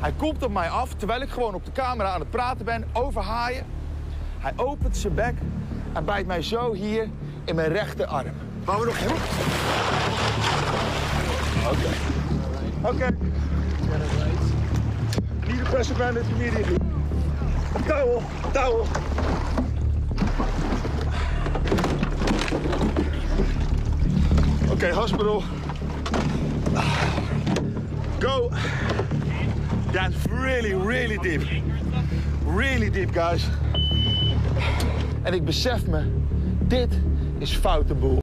Hij komt op mij af terwijl ik gewoon op de camera aan het praten ben over haaien. Hij opent zijn bek en bijt mij zo hier in mijn rechterarm. Wou we nog heel? Oké. Oké. Need a pressure bandage immediately. A towel, a towel. Okay, hospital. Go. That's really, really deep. Really deep, guys. En ik besef me, dit is foute boel.